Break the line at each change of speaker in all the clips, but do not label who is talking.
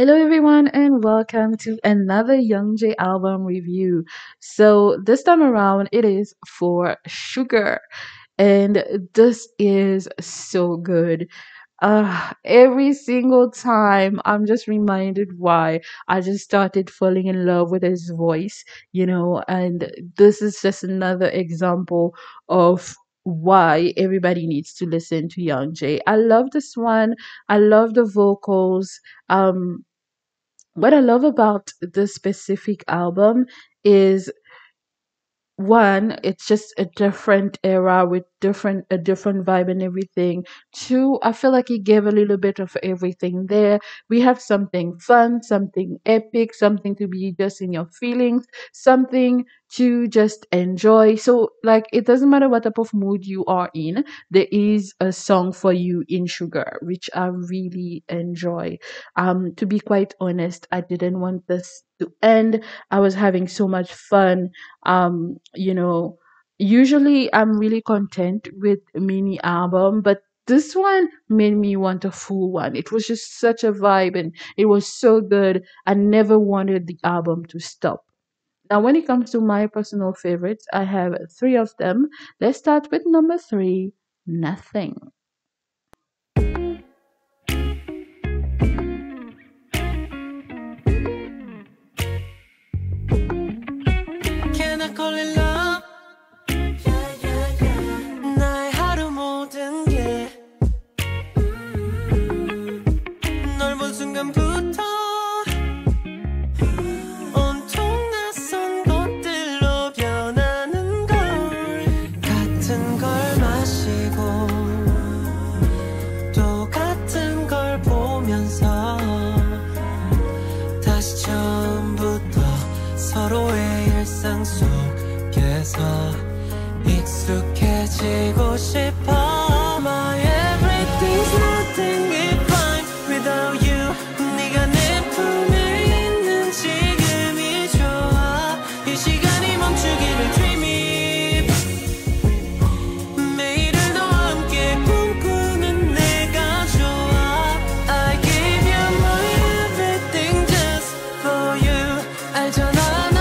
Hello, everyone, and welcome to another Youngjae album review. So, this time around, it is for Sugar, and this is so good. Uh, every single time, I'm just reminded why I just started falling in love with his voice, you know, and this is just another example of why everybody needs to listen to Youngjae. I love this one. I love the vocals. Um, what I love about this specific album is one it's just a different era with different a different vibe and everything. Two i feel like he gave a little bit of everything there. We have something fun something epic something to be just in your feelings something to just enjoy. So like it doesn't matter what type of mood you are in there is a song for you in sugar which i really enjoy. Um to be quite honest i didn't want this to end. I was having so much fun. Um you know usually i'm really content with mini album but this one made me want a full one. It was just such a vibe and it was so good. I never wanted the album to stop. Now when it comes to my personal favorites i have three of them. Let's start with number three nothing
익숙해지고 싶어 My everything's nothing if I'm without you 네가 내 품에 있는 지금이 좋아 이 시간이 멈추기를 dreaming 매일을 너와 함께 꿈꾸는 내가 좋아 I gave you my everything just for you 알잖아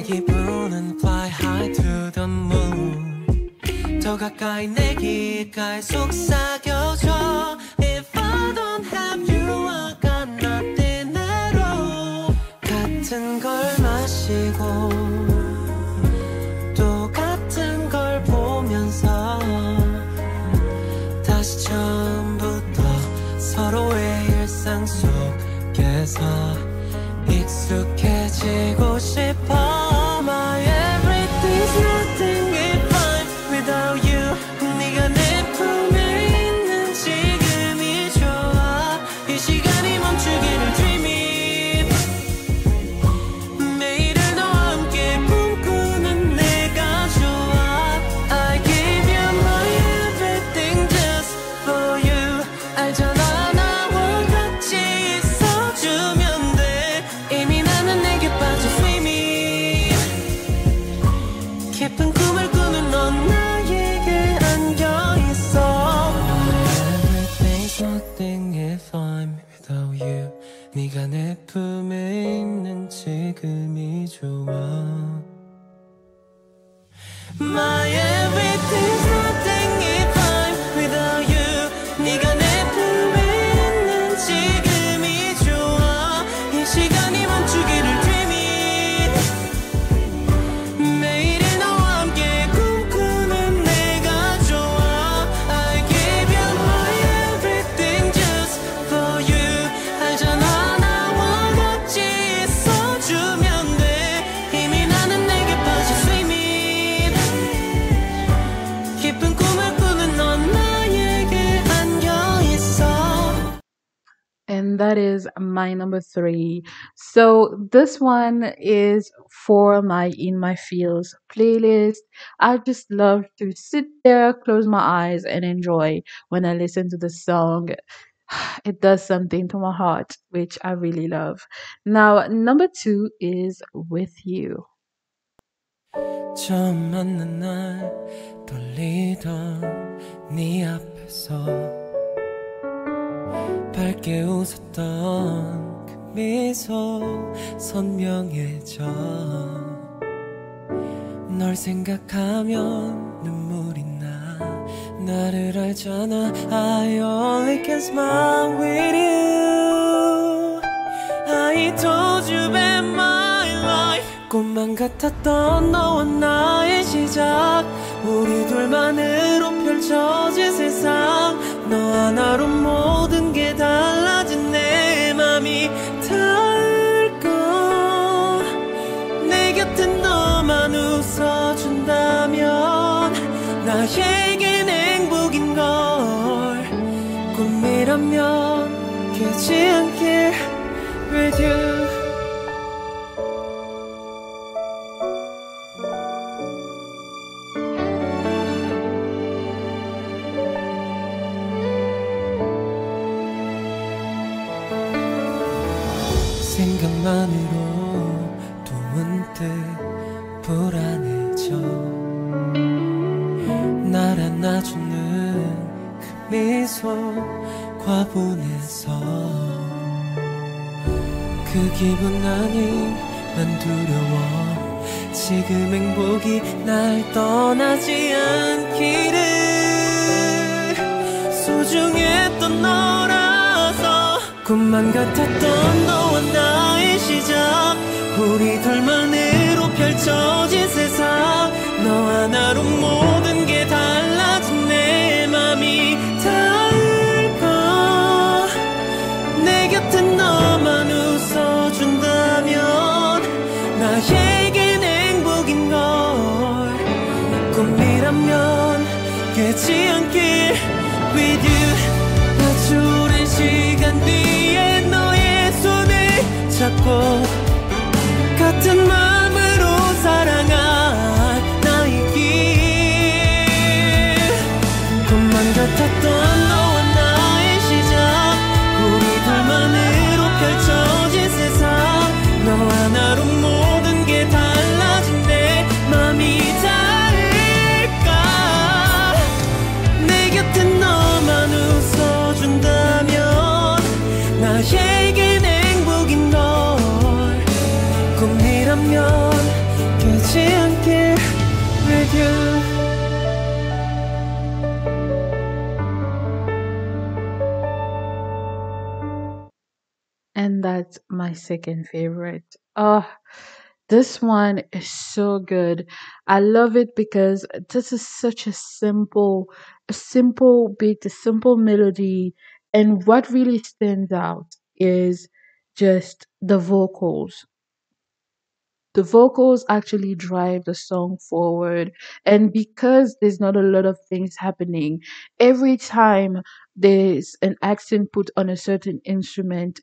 내 기분은 fly high to the moon 더 가까이 내 귓가에 속삭여
that is my number three. So this one is for my in my feels playlist. I just love to sit there, close my eyes, and enjoy when I listen to the song. it does something to my heart, which I really love. Now, number two is With You.
처음 만난 날 떨리던 네 앞에서 밝게 웃었던 그 미소 선명해져 널 생각하면 눈물이 나 나를 알잖아 I only can smile with you I told you that my life 꿈만 같았던 너와 나의 시작 우리 둘만으로 펼쳐진 세상. 너 하나로 모든 게 달라진 내 맘이 닿을까? 내 곁에 너만 웃어준다면 나에겐 행복인 걸 꿈이라면 깨지 않길. With you 그 미소 과분해서 그 기분 난 두려워. 지금 행복이 날 떠나지 않기를 소중했던 너라서 꿈만 같았던 너와 나의 시작. 우리 둘만으로 펼쳐진 세상. 너 하나로 모든
that's my second favorite. Oh, this one is so good. I love it because this is such a simple, a simple beat, a simple melody. And what really stands out is just the vocals. The vocals actually drive the song forward. And because there's not a lot of things happening, every time there's an accent put on a certain instrument,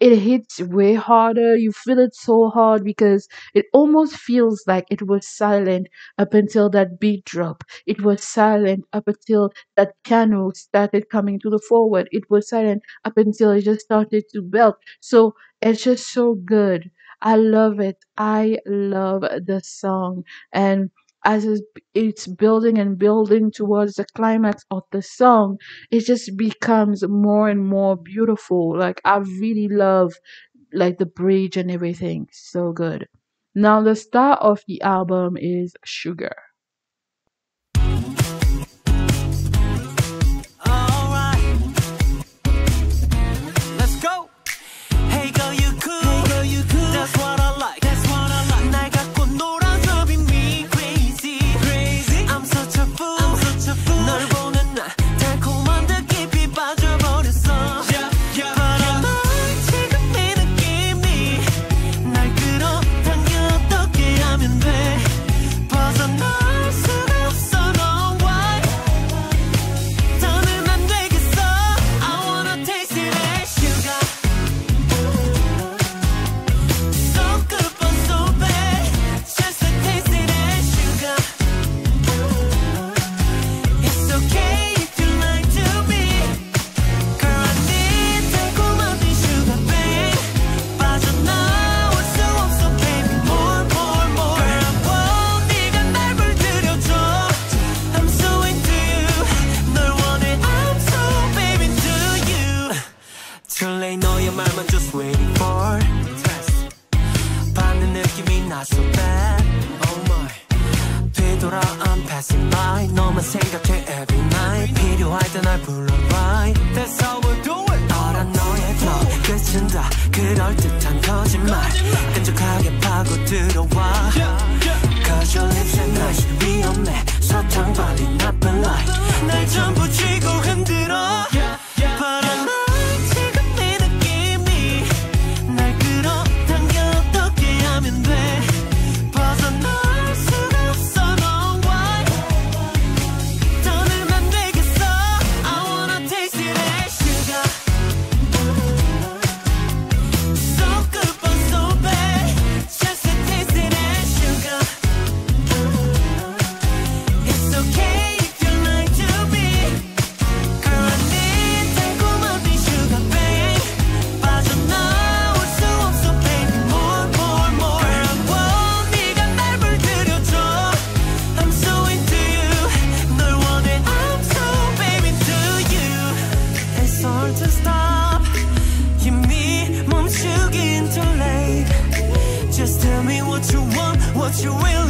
it hits way harder. You feel it so hard because it almost feels like it was silent up until that beat drop. It was silent up until that piano started coming to the forward. It was silent up until it just started to belt. So it's just so good. I love it. I love the song. And as it's building and building towards the climax of the song, it just becomes more and more beautiful. Like I really love like the bridge and everything. So good. Now the star of the album is Sugar.
I'm just waiting for test 받는 느낌이 not so bad Oh my 되돌아 I'm passing by 너만 생각해 every night 필요할 때 날 불러 right That's how we do it 알아 너의 flow 끝은 다 그럴듯한 거짓말 끈적하게 파고 들어와 Cause your lips and eyes 위험해 사탕 What you really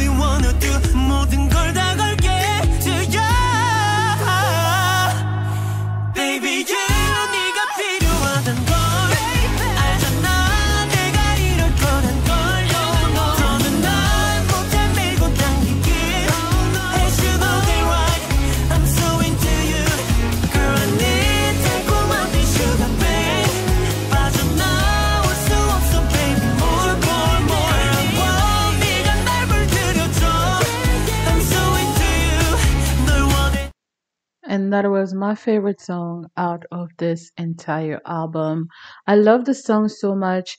That was my favorite song out of this entire album. I love the song so much.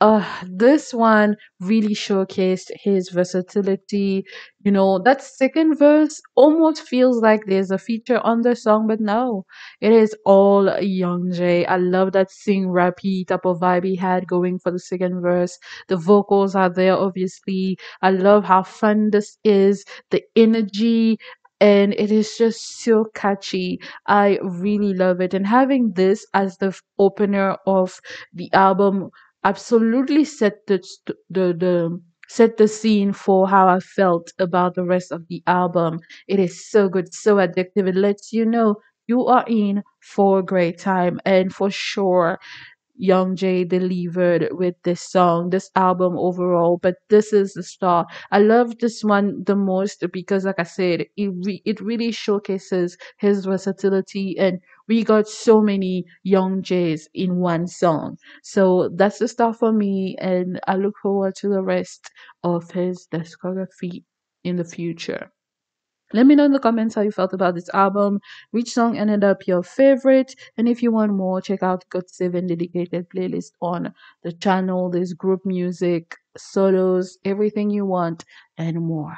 Uh, this one really showcased his versatility. You know, that second verse almost feels like there's a feature on the song, but no, it is all Youngjae. I love that sing rappy type of vibe he had going for the second verse. The vocals are there, obviously. I love how fun this is, the energy, and it is just so catchy. I really love it. And having this as the opener of the album absolutely set the the the set the scene for how I felt about the rest of the album. It is so good, so addictive. It lets you know you are in for a great time, and for sure. Youngjae delivered with this song, this album overall, but this is the star. I love this one the most because, like I said, it re- it really showcases his versatility, and we got so many Youngjae's in one song. So that's the star for me, and I look forward to the rest of his discography in the future. Let me know in the comments how you felt about this album, which song ended up your favorite, and if you want more, check out GOT7 dedicated playlist on the channel. There's group music, solos, everything you want, and more.